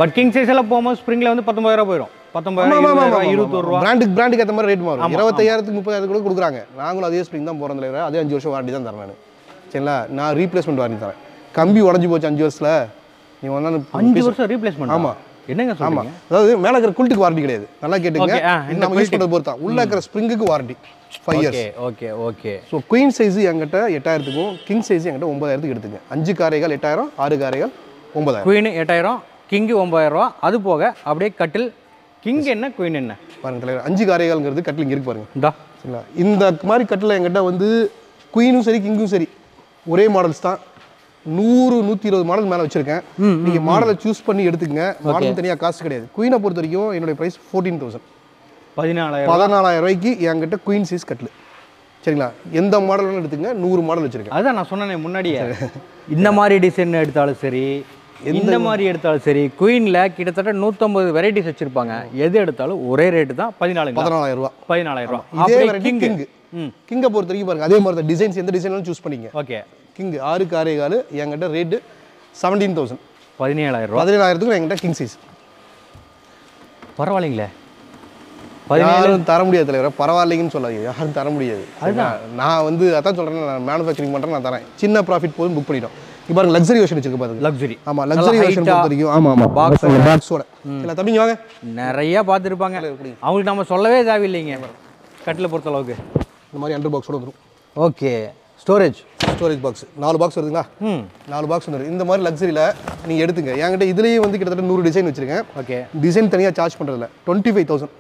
பட் கிங் சைஸ் எல்லாம் போகும்போது ஸ்ப்ரிங்கில் வந்து பத்தொம்பதாயிரம் போயிடும் பத்தொம்பதாயிரம் இருபத்தொரு ரூபா. பிராண்டுக்கு பிராண்டுக்கு ஏற்ற மாதிரி ரேட் மாறும். இருபத்தையாயிரத்துக்கு முப்பதாயிரத்துக்கு கூட கொடுக்குறாங்க. நாங்களும் அதே ஸ்ப்ரிங் தான் போகிறோம் தலைவர். அதே அஞ்சு வருஷம் வாரண்டி தான் தரேன் நான். சரிங்களா? நான் ரீப்ளேஸ்மெண்ட் வாரண்டி தரேன். கம்பி உடஞ்சி போச்சு அஞ்சு வருஷத்தில் நீ வந்து அஞ்சு வருஷம் ரீப்ளேஸ்மெண்ட் ஆமா. என்னங்க ஆமா. சொல்றீங்க அதாவது மேல இருக்கிற குல்ட்டுக்கு வாரண்டி கிடையாது. நல்லா கேட்டுங்க நம்ம யூஸ் பொறுத்து. உள்ள இருக்கிற ஸ்ப்ரிங்குக்கு warranty five years okay okay so queen size என்கிட்ட எட்டாயிரத்துக்கும் கிங் சைஸ் என்கிட்ட ஒன்பதாயிரத்துக்கு எடுத்துங்க அஞ்சு காரைகள் எட்டாயிரம் ஆறு காரைகள் ஒன்பதாயிரம். குயின் எட்டாயிரம் கிங்கு ஒன்பதாயிரம் ரூபா. அது போக அப்படியே கட்டில். கிங் என்ன குயின் என்ன? பாருங்க தலைவர் அஞ்சு காரைகள்ங்கிறது கட்டில் இங்க இருக்கு பாருங்க. இந்தா. சரிங்களா? இந்த மாதிரி கட்டில் என்கிட்ட வந்து குயினும் சரி கிங்கும் சரி ஒரே மாடல்ஸ் தான். நூறு நூற்றி இருபது மாடல் மேலே வச்சிருக்கேன். நீங்கள் மாடலை சூஸ் பண்ணி எடுத்துக்கங்க. மாடல் தனியாக காசு கிடையாது. குயினை பொறுத்த வரைக்கும் என்னுடைய ப்ரைஸ் ஃபோர்டீன் தௌசண்ட் பதினாலாயிரம் பதினாலாயிரம் ரூபாய்க்கு என்கிட்ட குயின் சைஸ் கட்டில். சரிங்களா? எந்த மாடல் எடுத்துங்க நூறு மாடல் வச்சிருக்கேன். அதான் நான் சொன்னேனே முன்னாடியே. இந்த மாதிரி டிசைன் எடுத்தாலும் சரி இந்த மாதிரி எடுத்தாலும் சரி குயினில் கிட்டத்தட்ட நூற்றம்பது வெரைட்டிஸ் வச்சுருப்பாங்க. எது எடுத்தாலும் ஒரே ரேட்டு தான் பதினாலுங்க பதினாலாயிரம் ரூபா. பதினாலாயிரம் ரூபா. இதே கிங்கு கிங்கை பொறுத்த வரைக்கும் பாருங்க அதே மாதிரி தான் டிசைன்ஸ் எந்த டிசைனாலும் சூஸ் பண்ணிங்க. ஓகே. கிங் ஆறு காரே காலு என்கிட்ட ரேட்டு செவன்டீன் தௌசண்ட் பதினேழாயிரம் ரூபா. பதினேழாயிரத்துக்கு என்கிட்ட கிங் சைஸ் பரவாயில்லைங்களே. யாரும் தர முடியாது தலைவர் பரவாயில்லைங்கன்னு சொல்லாதீங்க. யாரும் தர முடியாது. சரிங்களா? நான் வந்து அதான் சொல்றேன் நான் மேனுஃபேக்சரிங் பண்றேன் நான் தரேன். சின்ன ப்ராஃபிட் போதும் புக் பண்ணிட்டோம். இப்போ பாருங்க லக்ஸரி வெர்ஷன் வச்சிருக்கு பாருங்க. லக்ஸுரி ஆமா லக்ஸரி வெர்ஷன் பொறுத்த வரைக்கும். ஆமா ஆமா. பாக்ஸ் பாக்ஸோட இல்லை தம்பிங்க வாங்க. நிறைய பார்த்துருப்பாங்க. அவங்களுக்கு நம்ம சொல்லவே தேவையில்லைங்க. கட்டில் பொறுத்த அளவுக்கு. இந்த மாதிரி அண்டர் பாக்ஸோட வந்துடும் ஓகே. ஸ்டோரேஜ் ஸ்டோரேஜ் பாக்ஸ் நாலு பாக்ஸ் வருதுங்களா? ம். நாலு பாக்ஸ் வந்துடும் இந்த மாதிரி லக்ஸரியில் நீங்கள் எடுத்துங்க. என்கிட்ட இதுலேயே வந்து கிட்டத்தட்ட நூறு டிசைன் வச்சிருக்கேன். ஓகே. டிசைன் தனியாக சார்ஜ் பண்ணுறதில்ல டுவெண்ட்டி ஃபைவ் தௌசண்ட்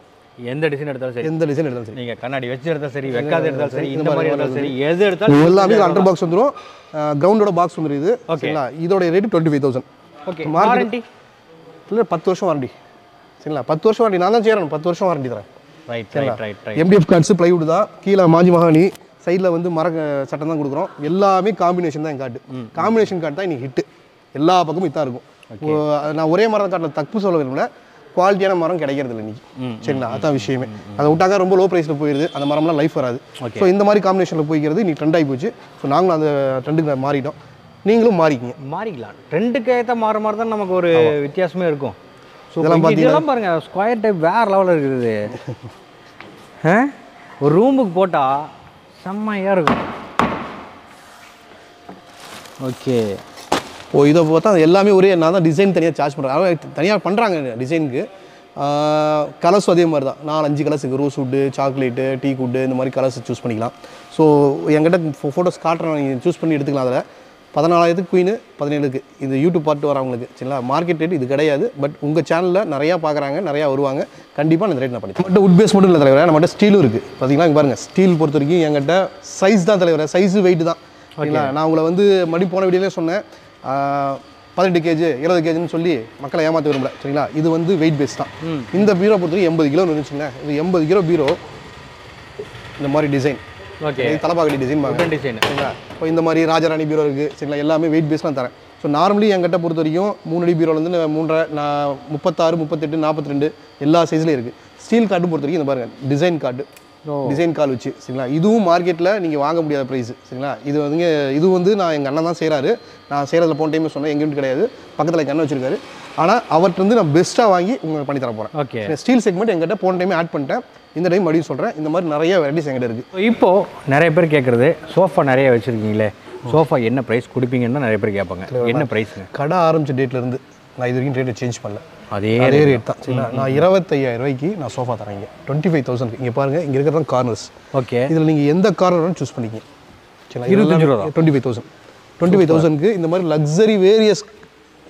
எந்த டிசைன் எடுத்தாலும் சரி. எந்த டிசைன் எடுத்தாலும் சரி. நீங்க கண்ணாடி வச்சு எடுத்தாலும் சரி வைக்காத எடுத்தாலும் சரி இந்த மாதிரி எடுத்தாலும் சரி எது எடுத்தாலும் எல்லாமே அண்டர் பாக்ஸ் வந்துடும் கிரவுண்டோட பாக்ஸ் வந்துடும் இது சரிங்களா? இதோட rate twenty five thousand okay warranty இல்லை பத்து வருஷம் வாரண்டி சரிங்களா? பத்து வருஷம் வாரண்டி நான் தான் செய்கிறேன் பத்து வருஷம் வாரண்டி தரேன். Right right right right MDF cards plywood தான். கீழே மாஞ்சி மகாணி சைடில் வந்து மர சட்டம் தான் கொடுக்குறோம். எல்லாமே காம்பினேஷன் தான் என் கார்டு. காம்பினேஷன் கார்டு தான் இன்னைக்கு ஹிட்டு எல்லா பக்கமும் இதான் இருக்கும். நான் ஒரே மரம் காட்டில் தப்பு சொல்ல விரும்பல. குவாலிட்டியான மரம் கிடைக்கிறது இல்லை இன்னைக்கு. சரிங்களா? அதான் விஷயமே. அதை விட்டாக்க ரொம்ப லோ ப்ரைஸில் போயிடுது அந்த மரம்லாம் லைஃப் வராது. ஸோ இந்த மாதிரி காம்பினேஷனில் போய்க்கிறது நீ ட்ரெண்ட் ஆகி போச்சு. ஸோ நாங்களும் அந்த ட்ரெண்டுக்கு மாறிட்டோம். நீங்களும் மாறிக்கிங்க. மாறிக்கலாம் ட்ரெண்டுக்கு ஏற்ற மாற மாதிரி தான் நமக்கு ஒரு வித்தியாசமே இருக்கும். ஸோ இதெல்லாம் இதெல்லாம் பாருங்க ஸ்கொயர் டைப் வேற லெவலில் இருக்குது? ஒரு ரூமுக்கு போட்டால் செம்மையாக இருக்கும். ஓகே ஓ இதை பார்த்தா அது எல்லாமே ஒரே நான் தான் டிசைன் தனியாக சார்ஜ் பண்ணுறேன் அதாவது தனியாக பண்ணுறாங்க டிசைனுக்கு கலர்ஸும் அதே மாதிரி தான். நாலு அஞ்சு கலர்ஸ் இருக்குது rosewood chocolate tea good இந்த மாதிரி கலர்ஸ் சூஸ் பண்ணிக்கலாம். ஸோ என்கிட்ட ஃபோட்டோஸ் காட்டுறேன் நீங்கள் சூஸ் பண்ணி எடுத்துக்கலாம் அதில். பதினாலாயிரத்துக்கு குயின் பதினேழுக்கு. இது யூடியூப் பார்த்து வரவங்களுக்கு. சரிங்களா? மார்க்கெட் ரேட் இது கிடையாது. பட் உங்கள் சேனலில் நிறையா பார்க்குறாங்க நிறையா வருவாங்க. கண்டிப்பாக இந்த ரேட் நான் பண்ணி மட்டும் உட் பேஸ் மட்டும் இல்லை தலைவர். நம்மகிட்ட ஸ்டீலும் இருக்குது பார்த்தீங்களா இங்க பாருங்கள் ஸ்டீல் பொறுத்த வரைக்கும் என்கிட்ட சைஸ் தான் தலைவர். சைஸு வெயிட் தான். சரிங்களா? நான் உங்களை வந்து மறுபடி போன வீடியோலே சொன்னேன். பதினெட்டு கேஜி இருபது கேஜின்னு சொல்லி மக்களை ஏமாற்ற விரும்பல சரிங்களா? இது வந்து வெயிட் பேஸ் தான். இந்த பீரோ பொறுத்தவரைக்கும் எண்பது கிலோ இருந்துச்சுங்க. இது எண்பது கிலோ பீரோ இந்த மாதிரி டிசைன் ஓகே. தலப்பாக்கடி டிசைன் டிசைன் சரிங்களா? இப்போ இந்த மாதிரி ராஜராணி பீரோ இருக்குது சரிங்களா? எல்லாமே வெயிட் பேஸ்லாம் தரேன். ஸோ நார்மலி என்கிட்ட பொறுத்த வரைக்கும் மூணு அடி பீரோலேருந்து மூன்றரை நான் முப்பத்தாறு முப்பத்தெட்டு நாற்பத்தி ரெண்டு எல்லா சைஸ்லையும் இருக்குது ஸ்டீல் கார்டு பொறுத்த வரைக்கும் இந்த பாருங்க டிசைன் கார்டு டிசைன் கால் வச்சு சரிங்களா? இதுவும் மார்க்கெட்டில் நீங்கள் வாங்க முடியாத ப்ரைஸ் சரிங்களா? இது வந்து இது வந்து நான் எங்கள் அண்ணன் தான் செய்கிறாரு நான் செய்கிறதுல போன டைம் சொன்னேன் எங்கேயும் கிடையாது. பக்கத்தில் எங்கள் அண்ணன் வச்சிருக்காரு. ஆனால் அவர்கிட்ட வந்து நான் பெஸ்ட்டாக வாங்கி உங்களுக்கு பண்ணி தர போகிறேன் ஓகே ஸ்டீல் செக்மெண்ட் எங்கிட்ட போன டைமே ஆட் பண்ணிட்டேன். இந்த டைம் மறுபடியும் சொல்கிறேன் இந்த மாதிரி நிறைய வெரைட்டிஸ் எங்கிட்ட இருக்குது இப்போ நிறைய பேர் கேட்குறது சோஃபா நிறைய வச்சுருக்கீங்களே? சோஃபா என்ன ப்ரைஸ் கொடுப்பீங்கன்னு நிறைய பேர் கேட்பாங்க. என்ன ப்ரைஸுங்க கடை ஆரம்பிச்ச டேட்லேருந்து நான் இது வரைக்கும் ரேட்டை சேஞ்ச் பண்ணல. அதே அதே ரேட் தான். சரிங்களா? நான் இருபத்தையாயிரம் ரூபாய்க்கு நான் சோஃபா தரேன் இங்கே டுவெண்ட்டி ஃபைவ் தௌசண்ட் இங்கே பாருங்கள் இங்கே இருக்கிறது கார்னர்ஸ் ஓகே. இதில் நீங்கள் எந்த கார்னர் சூஸ் பண்ணிக்கிங்க. இருபத்தஞ்சு ரூபா twenty five thousand twenty five தௌசண்ட்க்கு இந்த மாதிரி லக்ஸரி வேரியஸ்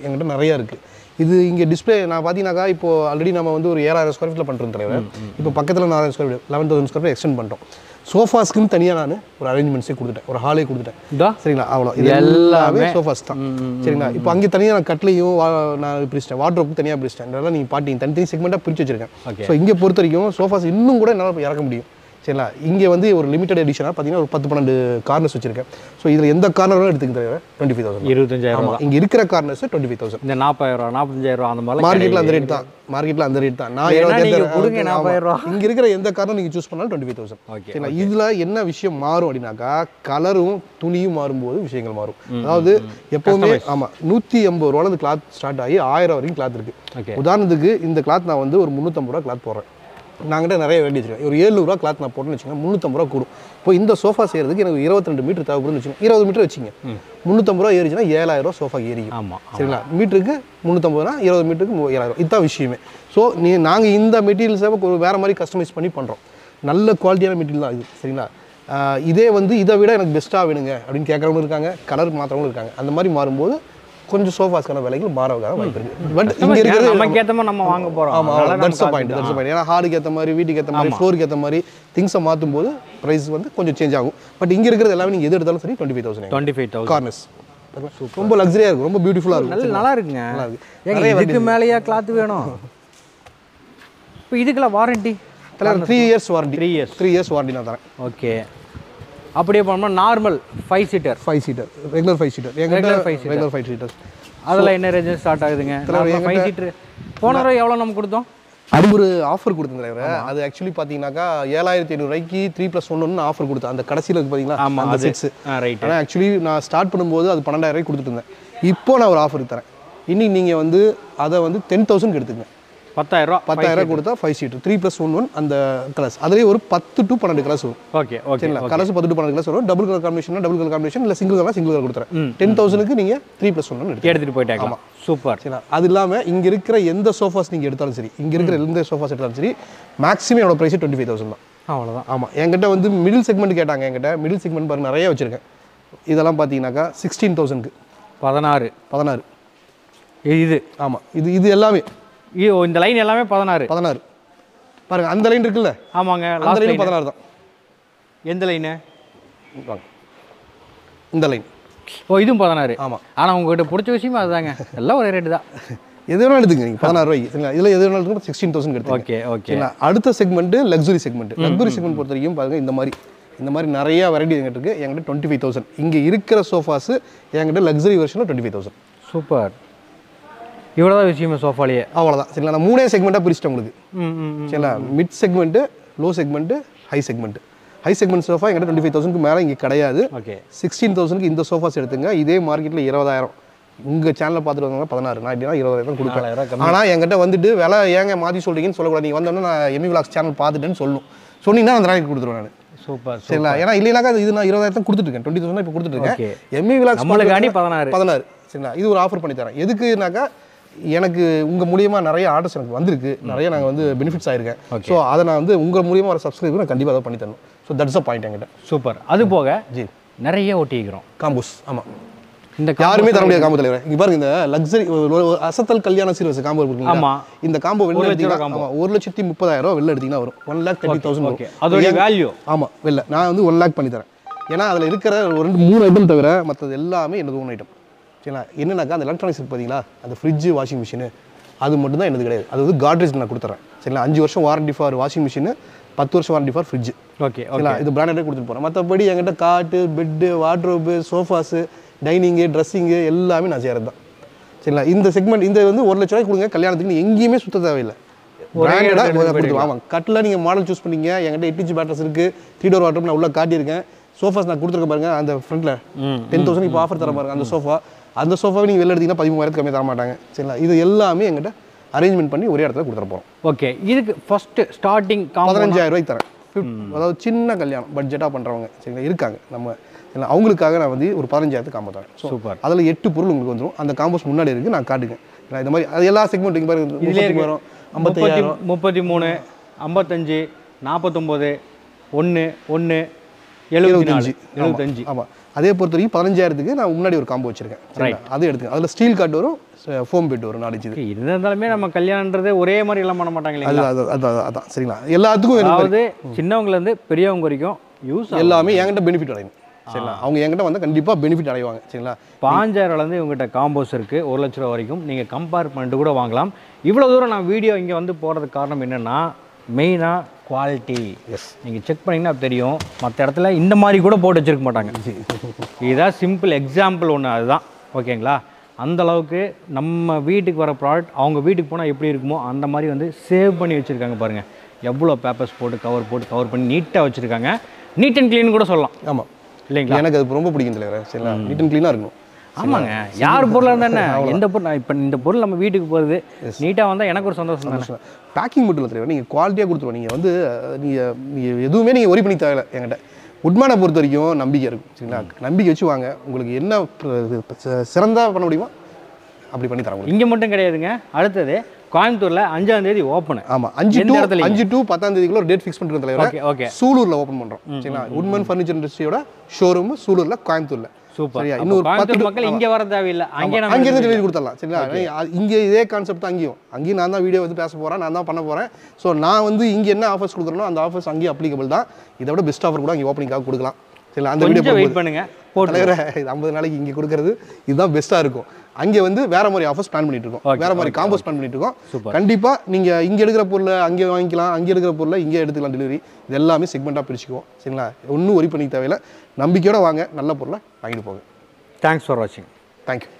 என்கிட்ட நிறையா இருக்குது இது இங்கே டிஸ்ப்ளே நான் பார்த்தீங்கன்னாக்கா இப்போ ஆல்ரெடி நம்ம வந்து ஒரு ஏழாயிரம் ஸ்கொயர் ஃபீட்டில் பண்ணுறோம் தலைவர் இப்போ பக்கத்தில் நாலாயிரம் square feet eleven thousand square feet extend பண்ணிட்டோம். சோஃபாஸ்க்குன்னு தனியாக நான் ஒரு அரேஞ்ச்மெண்ட்ஸே கொடுத்துட்டேன். ஒரு ஹாலே கொடுத்துட்டேன். சரிங்களா? அவ்வளோ இது எல்லாமே சோஃபாஸ் தான் சரிங்களா? இப்போ அங்கே தனியாக நான் கட்லையும் நான் பிரிச்சிட்டேன் வாட்ரோப்புக்கு தனியாக பிரிச்சிட்டேன் இதெல்லாம் நீங்கள் பாட்டிங்க தனித்தனி செக்மெண்ட்டாக பிரித்து வச்சிருக்கேன். ஸோ இங்கே பொறுத்த வரைக்கும் சோஃபாஸ் இன்னும் கூட என்னால் இறக்க முடியும். சரிங்களா? இங்கே வந்து ஒரு லிமிடெட் எடிஷனாக பார்த்தீங்கன்னா ஒரு பத்து பன்னெண்டு கார்னர்ஸ் வச்சிருக்கேன். ஸோ இதில் எந்த கார்னரும் எடுத்துக்க தேவை டுவெண்ட்டி ஃபைவ் தௌசண்ட் இருபத்தஞ்சாயிரம் ஆமாம் இங்கே இருக்கிற கார்னர்ஸ் டுவெண்ட்டி ஃபைவ் தௌசண்ட் இந்த நாற்பதாயிரம் நாற்பத்தஞ்சாயிரம் அந்த மாதிரிலாம் மார்க்கெட்டில் அந்த ரேட் தான். மார்க்கெட்டில் அந்த ரேட் தான். நான் இருபத்தி நீங்க கொடுங்க, ஆமா. 40,000 ரூபா. இங்க இருக்கிற எந்த காரணம் நீங்க சூஸ் பண்ணாலும் டுவெண்ட்டி ஃபைவ் தௌசண்ட் சரிங்களா? இதுல என்ன விஷயம் மாறும் அப்படின்னாக்கா கலரும் துணியும் மாறும்போது விஷயங்கள் மாறும். அதாவது எப்பவுமே ஆமா நூத்தி எண்பது ரூபால கிளாத் ஸ்டார்ட் ஆகி ஆயிரம் வரைக்கும் கிளாத் இருக்கு. Okay. உதாரணத்துக்கு இந்த கிளாத் நான் வந்து ஒரு முந்நூற்றம்பது ரூபா கிளாத் போடுறேன். நாங்கிட்ட நிறைய வெரைட்டி வச்சிருக்கேன் ஒரு ஏழ்நூறுவா கிளாத் நான் போட்டுன்னு வச்சுக்கோங்க முந்நூற்றம்பது ரூபா கூடும். இப்போ இந்த சோஃபா செய்கிறதுக்கு எனக்கு இருபத்தி ரெண்டு மீட்டர் தேவைப்படுன்னு வச்சுக்கோங்க. இருபது மீட்டர் வச்சுங்க. முந்நூற்றம்பது ரூபா ஏறிச்சுன்னா ஏழாயிரம் ரூபா சோஃபா ஏறிக்கும். ஆமா சரிங்களா? மீட்டருக்கு முந்நூற்றம்பதுனா இருபது மீட்டருக்கு ஏழாயிரம் இதுதான் விஷயமே. ஸோ நீ நாங்கள் இந்த மெட்டீரியல்ஸை வேறு மாதிரி கஸ்டமைஸ் பண்ணி பண்ணுறோம் நல்ல குவாலிட்டியான மெட்டீரியல் தான் இது. சரிங்களா? இதே வந்து இதை விட எனக்கு பெஸ்ட்டாக வேணுங்க அப்படின்னு கேட்குறவங்க இருக்காங்க கலர் மாற்றவங்களும் இருக்காங்க. அந்த மாதிரி மாறும்போது கொஞ்சம் சோஃபாஸ்க்கான விலைகள் மாறவதாக வாய்ப்பு இருக்குது பட் இங்கே இருக்கிறது நமக்கு ஏத்த மாதிரி நம்ம வாங்க போறோம். ஆமாம் தட்ஸ் பாயிண்ட் தட்ஸ் பாயிண்ட் ஏன்னா ஹார்டுக்கு ஏற்ற மாதிரி வீட்டுக்கு ஏற்ற மாதிரி ஃப்ளோருக்கு ஏற்ற மாதிரி திங்ஸை மாற்றும் போது ப்ரைஸ் வந்து கொஞ்சம் சேஞ்ச் ஆகும். பட் இங்கே இருக்கிறது எல்லாமே நீங்கள் எது எடுத்தாலும் சரி twenty five thousand twenty five thousand கார்னஸ் ரொம்ப லக்ஸரியாக இருக்கும் ரொம்ப பியூட்டிஃபுல்லாக இருக்கும். நல்ல நல்லா இருக்குங்க. நல்லா இருக்கு. இதுக்கு மேலேயா கிளாத் வேணும்? இப்போ இதுக்கெல்லாம் warranty three years warranty three years three years warranty நான் தரேன். ஓகே அப்படியே பண்ணோம்னா normal five seater five seater regular five seater five seater. Regular five seaters அதில் என்ன ரேஞ்சு ஸ்டார்ட் ஆகுதுங்க? ஃபைவ் சீட்டர் போன தடவை எவ்வளோ நம்ம கொடுத்தோம்? அது ஒரு ஆஃபர் கொடுத்தேன் தலைவர் அது ஆக்சுவலி பார்த்தீங்கன்னாக்கா ஏழாயிரத்தி ஐநூறுரூவாய்க்கு த்ரீ ப்ளஸ் ஒன்று ஆஃபர் கொடுத்தேன். அந்த கடைசியில் இருக்கு பார்த்தீங்களா ஆமா, அந்த. செட்ஸ் ரைட் ஆனால் ஆக்சுவலி நான் ஸ்டார்ட் பண்ணும்போது அது பன்னெண்டாயிரம் கொடுத்துட்டு இருந்தேன். இப்போ நான் ஒரு ஆஃபர் தரேன். இன்னைக்கு நீங்கள் வந்து அதை வந்து டென் தௌசண்ட் எடுத்துங்க பத்தாயிரம் ரூபா பத்தாயிரம் கொடுத்தா five seat three plus one one அந்த கலர்ஸ் அதுலேயே ஒரு பத்து டு பன்னெண்டு கலர்ஸ் வரும். ஓகே ஓகே கலர்ஸ் பத்து டு பன்னெண்டு கலர்ஸ் வரும். Double colour combination double colour combination இல்லை சிங்கிள் கலர் சிங்கிள் கலர் கொடுத்துறேன். டென் தௌசண்ட்க்கு நீங்கள் த்ரீ ப்ளஸ் ஒன் எடுத்து எடுத்துகிட்டு போயிட்டாங்க சூப்பர். சரிங்களா? அது இல்லாமல் இங்கே இருக்கிற எந்த சோஃபாஸ் நீங்கள் எடுத்தாலும் சரி இங்கே இருக்கிற எந்த சோஃபாஸ் எடுத்தாலும் சரி மேக்ஸிமம் என்னோட ப்ரைஸ் டுவெண்ட்டி ஃபைவ் தௌசண்ட் தான். அவ்வளோதான் ஆமாம் என்கிட்ட வந்து மிடில் செக்மெண்ட் கேட்டாங்க என்கிட்ட. மிடில் செக்மெண்ட் பாருங்க நிறைய வச்சுருக்கேன். இதெல்லாம் பார்த்தீங்கன்னாக்கா சிக்ஸ்டீன் தௌசண்ட்க்கு பதினாறு. பதினாறு. இது. ஆமாம் இது இது எல்லாமே. இது இந்த லைன் எல்லாமே பதினாறு. பதினாறு. பாருங்க அந்த லைன் இருக்குல்ல? ஆமாங்க அந்த லைன் பதினாறு தான். எந்த லைனு இந்த லைன் ஓ இதுவும் பதினாறு. ஆமா. ஆனால் உங்ககிட்ட பிடிச்ச விஷயமே அதுதாங்க. எல்லாம் ஒரே ரேட்டு தான். எது வேணாலும் எடுத்துங்க நீங்கள் பதினாறு ரூபாய்க்கு. சரிங்களா? இதில் எது வேணாலும் எடுத்துங்க சிக்ஸ்டீன் தௌசண்ட் எடுத்துங்க ஓகே ஓகே அடுத்த segment luxury segment luxury segment பொறுத்த வரைக்கும் பாருங்க இந்த மாதிரி இந்த மாதிரி நிறைய வெரைட்டி எங்கிட்ட இருக்கு. என்கிட்ட டுவெண்ட்டி ஃபைவ் தௌசண்ட் இங்கே இருக்கிற சோஃபாஸ் என்கிட்ட லக்ஸுரி வெர்ஷனில் டுவெண்ட்டி ஃபைவ் தௌசண்ட் சூப்பர் இவ்வளோதான் விஷயமே சோஃபாலேயே அவ்வளோதான் சரிங்களா? நான் மூணே செக்மெண்ட்டாக பிரிச்சிட்டேன் உங்களுக்கு. சரிங்களா? Mid segment low segment high segment high segment sofa எங்கிட்ட டுவெண்ட்டி ஃபைவ் தௌசண்ட்க்கு மேலே இங்கே கிடையாது. ஓகே சிக்ஸ்டீன் தௌசண்ட்க்கு இந்த சோஃபாஸ் எடுத்துங்க. இதே மார்க்கெட்டில் இருபதாயிரம். உங்கள் சேனலில் பார்த்துட்டு வந்தாங்க பதினாறு நான் எப்படின்னா இருபதாயிரம் தான் கொடுப்பேன். ஆனால் என்கிட்ட வந்துட்டு விலை ஏங்க மாற்றி சொல்கிறீங்கன்னு சொல்லக்கூடாது. நீங்கள் வந்தோடனே நான் எமி விலாக்ஸ் சேனல் பார்த்துட்டேன்னு சொல்லணும் சொன்னீங்கன்னா அந்த நாளைக்கு கொடுத்துருவேன் நான். சூப்பர் சரிங்களா? ஏன்னா இல்லைனாக்கா இது நான் இருபதாயிரத்தை கொடுத்துருக்கேன் டுவெண்ட்டி தௌசண்ட் இப்போ. கொடுத்துருக்கேன் எம்இ நம்மளுக்காண்டி பதினாறு. பதினாறு. சரிங்களா? இது ஒரு ஆஃபர் பண்ணி தரேன் எதுக்குனாக்கா எனக்கு உங்கள் மூலியமா நிறைய ஆர்டர்ஸ் எனக்கு வந்திருக்கு. நிறைய நாங்கள் வந்து பெனிஃபிட்ஸ் ஆயிருக்கேன். ஸோ அதை நான் வந்து உங்கள் மூலியமா வர சப்ஸ்கிரைபர் நான் கண்டிப்பாக அதை பண்ணி தரணும். ஸோ தட்ஸ் அ பாயிண்ட் என்கிட்ட. சூப்பர். அது போக ஜி. நிறைய ஒட்டிக்கிறோம். காம்போஸ் ஆமாம் இந்த யாருமே தர முடியாது காம்போ தலைவர். இங்க பாருங்க இந்த லக்ஸரி அசத்தல் கல்யாண சீர்வரிசை காம்போ ஆமா. இந்த காம்போ வெளில எடுத்தீங்கன்னா ஒரு லட்சத்தி முப்பதாயிரம் ரூபா வெளில எடுத்தீங்கன்னா வரும். One lakh thirty thousand okay அதோடைய வேல்யூ ஆமா வெளில. நான் வந்து ஒன் லேக் பண்ணி தரேன். ஏன்னா அதில் இருக்கிற ஒரு ரெண்டு மூணு ஐட்டம் தவிர மற்றது எல்லாமே எனது ஓன் ஐட்டம் சரிங்களா? என்னன்னாக்கா அந்த எலக்ட்ரானிக்ஸ் பார்த்தீங்களா அந்த ஃப்ரிட்ஜு வாஷிங் மிஷினு அது மட்டும் தான் எனது கிடையாது. அது வந்து காட்ரேஜ் நான் கொடுத்துறேன். சரிங்களா? அஞ்சு வருஷம் வாரண்டி ஃபார் வாஷிங் மிஷின் பத்து வருஷம் warranty for fridge okay okay இது பிராண்டடே கொடுத்துட்டு போகிறேன் மற்றபடி என்கிட்ட cot bed wardrobe sofas dining dressing எல்லாமே நான் செய்கிறது தான் சரிங்களா? இந்த செக்மெண்ட் இந்த வந்து ஒரு லட்ச ரூபாய் கொடுங்க. கல்யாணத்துக்கு எங்கேயுமே சுத்த தேவையில்லை. பிராண்டடாக ஆமாம் கட்டில் நீங்கள் மாடல் சூஸ் பண்ணீங்க. என்கிட்ட எட்டு இன்ச்சு பேட்டர்ஸ் இருக்குது த்ரீ டோர் வாட்ரோப் நான் உள்ள காட்டியிருக்கேன். சோஃபாஸ் நான் கொடுத்துருக்கேன் பாருங்க அந்த ஃப்ரண்ட்டில் டென் தௌசண்ட் இப்போ ஆஃபர் தர பாருங்க அந்த சோஃபா அந்த சோஃபாவை நீங்கள் வெளில எடுத்தீங்கன்னா பதிமூவாயிரத்துக்கு கம்மியாக தர மாட்டாங்க சரிங்களா? இது எல்லாமே என்கிட்ட அரேஞ்ச்மெண்ட் பண்ணி ஒரே இடத்துல கொடுத்துட போகிறோம் ஓகே. இதுக்கு ஃபர்ஸ்ட் ஸ்டார்டிங் பதினஞ்சாயிரம் ரூபாய்க்கு தரேன். அதாவது சின்ன கல்யாணம் பட்ஜெட்டாக பண்ணுறவங்க சரிங்களா? இருக்காங்க. நம்ம இல்லை அவங்களுக்காக நான் வந்து ஒரு பதினஞ்சாயிரத்துக்கு காம்போ தரேன். Super. அதில் எட்டு பொருள் உங்களுக்கு வந்துடும் அந்த காம்போஸ் முன்னாடி இருக்குது நான் காட்டுங்க இந்த மாதிரி அது எல்லா செக்மெண்ட் இங்கே பாருங்க. வரும் முப்பத்தி ஐம்பத்தையாயிரம். முப்பத்தி மூணு ஐம்பத்தஞ்சு நாற்பத்தொம்போது ஒன்று ஒன்று எழுபத்தஞ்சு. எழுபத்தஞ்சு. ஆமாம் அதே பொறுத்த வரைக்கும் பதினஞ்சாயிரத்துக்கு நான் முன்னாடி ஒரு காம்போ வச்சிருக்கேன். அது எடுத்துங்க அதில் ஸ்டீல் கார்டு வரும் ஃபோம் பெட் வரும் நாலு இது இருந்தாலுமே நம்ம கல்யாணன்றதே ஒரே மாதிரி எல்லாம் பண்ண மாட்டாங்க அது அது அது அதான் சரிங்களா? எல்லாத்துக்கும் அதாவது சின்னவங்கலேருந்து பெரியவங்க வரைக்கும் யூஸ் எல்லாமே என்கிட்ட பெனிஃபிட் அடையணும் சரிங்களா? அவங்க என்கிட்ட வந்து கண்டிப்பாக பெனிஃபிட் அடைவாங்க. சரிங்களா? பாஞ்சாயிரம்லேருந்து இவங்ககிட்ட காம்போஸ் இருக்குது ஒரு லட்ச ரூபா வரைக்கும். நீங்கள் கம்பேர் பண்ணிட்டு கூட வாங்கலாம். இவ்வளோ தூரம் நான் வீடியோ இங்கே வந்து போகிறதுக்கு காரணம் என்னென்னா மெயினாக குவாலிட்டி எஸ் நீங்கள் செக் பண்ணிங்கன்னா தெரியும். மற்ற இடத்துல இந்த மாதிரி கூட போட்டு வச்சிருக்க மாட்டாங்க. இதுதான் சிம்பிள் எக்ஸாம்பிள் ஒன்று அதுதான். ஓகேங்களா அந்த அளவுக்கு நம்ம வீட்டுக்கு வர ப்ராடக்ட் அவங்க வீட்டுக்கு போனால் எப்படி இருக்குமோ அந்த மாதிரி வந்து சேவ் பண்ணி வச்சுருக்காங்க பாருங்கள் எவ்வளோ பேப்பர்ஸ் போட்டு கவர் போட்டு கவர் பண்ணி நீட்டாக வச்சுருக்காங்க. நீட் அண்ட் க்ளீன் கூட சொல்லலாம். ஆமாம் இல்லைங்களா? எனக்கு அது ரொம்ப பிடிக்கும் தலைவர். சரிங்களா? நீட் அண்ட் க்ளீனாக இருக்கணும். ஆமாங்க. யார் பொருளாக இருந்தா என்ன? எந்த பொருள்? இப்போ இந்த பொருள் நம்ம வீட்டுக்கு போகுது நீட்டாக வந்தால் எனக்கு ஒரு சந்தோஷம் தானே? பேக்கிங் மட்டும் இல்லை நீங்கள் குவாலிட்டியாக கொடுத்துருவோம் நீங்கள் வந்து நீங்கள் நீங்கள் எதுவுமே நீங்கள் ஒரி பண்ணி தேவையில்ல என்கிட்ட. உட்மானை பொறுத்த வரைக்கும் நம்பிக்கை இருக்கும் சரிங்களா? நம்பிக்கை வச்சு வாங்க. உங்களுக்கு என்ன சிறந்தா பண்ண முடியுமோ அப்படி பண்ணி உங்களுக்கு. இங்கே மட்டும் கிடையாதுங்க. அடுத்தது கோயம்புத்தூரில் அஞ்சாம் தேதி ஓப்பனு ஆமா. அஞ்சு டு? அஞ்சு டு பத்தாம் தேதிக்குள்ள டேட் ஃபிக்ஸ் பண்ணுறது தலைவர். Okay okay. சூலூர்ல ஓப்பன் பண்றோம் சரிங்களா? உட்மன் ஃபர்னிச்சர் இண்டஸ்ட்ரியோட ஷோரூம் சூலூர்ல கோயம்புத்தூர்ல. சூப்பர். இன்னொரு பத்து மக்கள் இங்கே வர தேவையில்லை. அங்கே அங்கேருந்து டெலிவரி கொடுத்துடலாம். சரிங்களா? இங்கே இதே கான்செப்ட் அங்கேயும். அங்கேயும் நான் தான் வீடியோ வந்து பேச போகிறேன் நான் தான் பண்ண போகிறேன் ஸோ நான் வந்து இங்கே என்ன ஆஃபர்ஸ் கொடுக்குறேனோ அந்த ஆஃபர்ஸ் அங்கேயும் அப்ளிகபிள் தான். இதை விட பெஸ்ட் ஆஃபர் கூட அங்கே ஓப்பனிங்காக கொடுக்கலாம். சரிங்களா? அந்த வீடியோ வெயிட் பண்ணுங்க. தலைவரை ஐம்பது நாளைக்கு இங்கே கொடுக்கறது இதுதான் பெஸ்ட்டாக இருக்கும். அங்கே வந்து வேற மாதிரி ஆஃபர்ஸ் பிளான் பண்ணிட்டு இருக்கோம் வேற மாதிரி காம்போஸ் பிளான் பண்ணிட்டு இருக்கோம் Super. கண்டிப்பாக நீங்கள் இங்கே எடுக்கிற பொருளை அங்கே வாங்கிக்கலாம் அங்கே எடுக்கிற பொருளை இங்கே எடுத்துக்கலாம் டெலிவரி இது எல்லாமே செக்மெண்ட்டாக பிரிச்சுக்குவோம். சரிங்களா? ஒன்றும் ஒரி பண்ணிக்க தேவையில்லை. நம்பிக்கையோட வாங்க. நல்ல பொருளை வாங்கிட்டு போங்க. தேங்க்ஸ் ஃபார் வாட்சிங் தேங்க்யூ